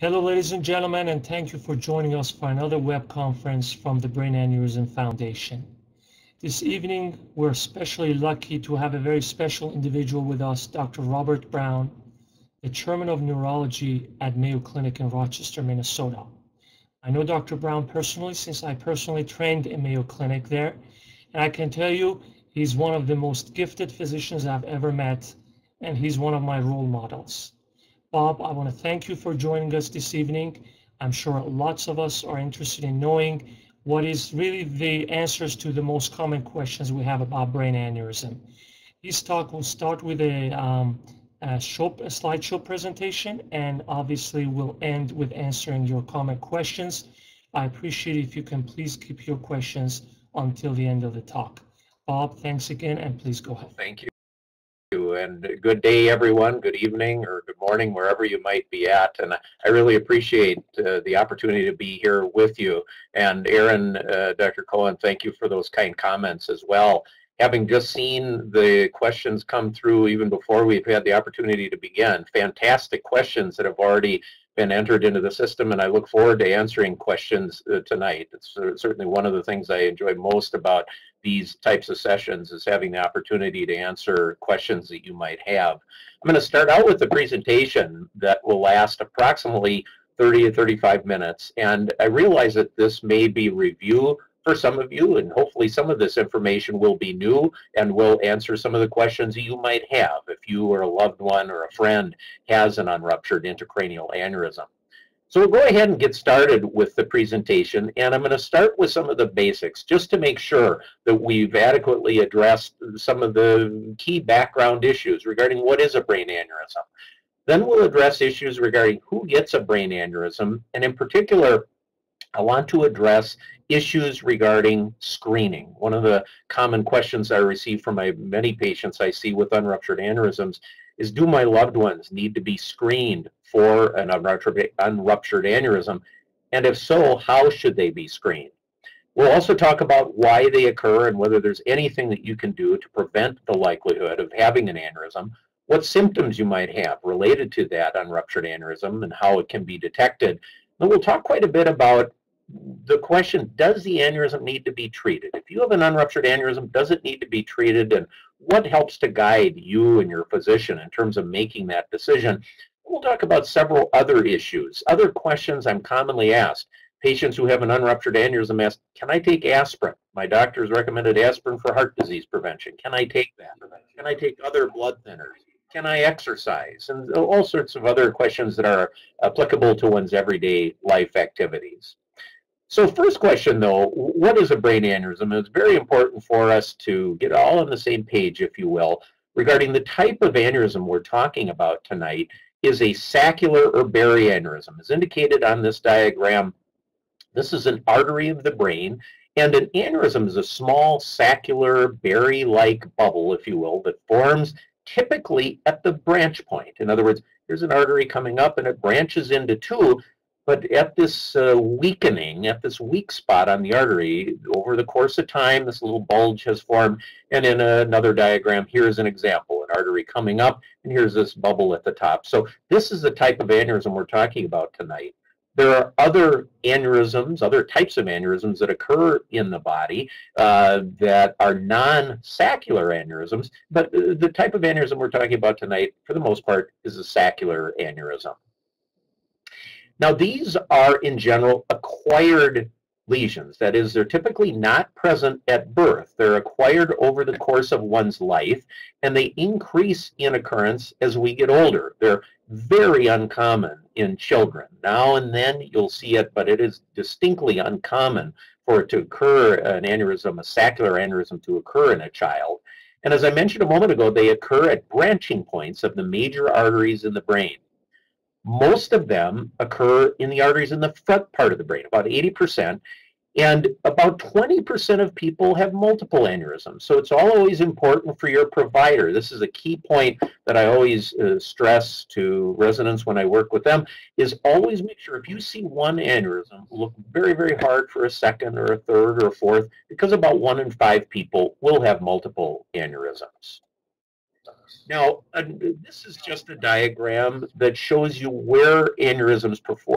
Hello, ladies and gentlemen, and thank you for joining us for another web conference from the Brain Aneurysm Foundation. This evening, we're especially lucky to have a very special individual with us, Dr. Robert Brown, the Chairman of Neurology at Mayo Clinic in Rochester, Minnesota. I know Dr. Brown personally since I personally trained in Mayo Clinic there, and I can tell you he's one of the most gifted physicians I've ever met, and he's one of my role models. Bob, I want to thank you for joining us this evening. I'm sure lots of us are interested in knowing what is really the answers to the most common questions we have about brain aneurysm. This talk will start with a, um, a, show, a slideshow presentation and obviously will end with answering your common questions. I appreciate if you can please keep your questions until the end of the talk. Bob, thanks again and please go ahead. Thank you and good day everyone. Good evening or good morning wherever you might be at. And i really appreciate uh, the opportunity to be here with you. And aaron uh, dr cohen thank you for those kind comments as well. Having just seen the questions come through even before we've had the opportunity to begin fantastic questions that have already been entered into the system and I look forward to answering questions uh, tonight. It's certainly one of the things I enjoy most about these types of sessions is having the opportunity to answer questions that you might have. I'm going to start out with a presentation that will last approximately 30 to 35 minutes and I realize that this may be review for some of you, and hopefully some of this information will be new and will answer some of the questions you might have if you or a loved one or a friend has an unruptured intracranial aneurysm. So we'll go ahead and get started with the presentation, and I'm going to start with some of the basics just to make sure that we've adequately addressed some of the key background issues regarding what is a brain aneurysm. Then we'll address issues regarding who gets a brain aneurysm, and in particular, I want to address issues regarding screening. One of the common questions I receive from my many patients I see with unruptured aneurysms is do my loved ones need to be screened for an unruptured, aneurysm? And if so, how should they be screened? We'll also talk about why they occur and whether there's anything that you can do to prevent the likelihood of having an aneurysm, what symptoms you might have related to that unruptured aneurysm and how it can be detected. And we'll talk quite a bit about the question, does the aneurysm need to be treated? If you have an unruptured aneurysm, does it need to be treated? And what helps to guide you and your physician in terms of making that decision? We'll talk about several other issues, other questions I'm commonly asked. Patients who have an unruptured aneurysm ask, can I take aspirin? My doctor has recommended aspirin for heart disease prevention. Can I take that? Can I take other blood thinners? Can I exercise? And all sorts of other questions that are applicable to one's everyday life activities. So first question though, what is a brain aneurysm? It's very important for us to get all on the same page, if you will, regarding the type of aneurysm we're talking about tonight is a saccular or berry aneurysm. As indicated on this diagram, this is an artery of the brain, and an aneurysm is a small saccular berry-like bubble, if you will, that forms typically at the branch point. In other words, here's an artery coming up and it branches into two, but at this uh, weakening, at this weak spot on the artery, over the course of time, this little bulge has formed. And in another diagram, here's an example, an artery coming up, and here's this bubble at the top. So this is the type of aneurysm we're talking about tonight. There are other aneurysms, other types of aneurysms that occur in the body uh, that are non-saccular aneurysms, but the type of aneurysm we're talking about tonight, for the most part, is a saccular aneurysm. Now, these are in general acquired lesions. That is, they're typically not present at birth. They're acquired over the course of one's life, and they increase in occurrence as we get older. They're very uncommon in children. Now and then you'll see it, but it is distinctly uncommon for it to occur, an aneurysm, a saccular aneurysm to occur in a child. And as I mentioned a moment ago, they occur at branching points of the major arteries in the brain. Most of them occur in the arteries in the front part of the brain, about 80%, and about 20% of people have multiple aneurysms. So it's always important for your provider. This is a key point that I always uh, stress to residents when I work with them, is always make sure if you see one aneurysm, look very, very hard for a second or a third or a fourth, because about one in five people will have multiple aneurysms. Now, uh, this is just a diagram that shows you where aneurysms perform.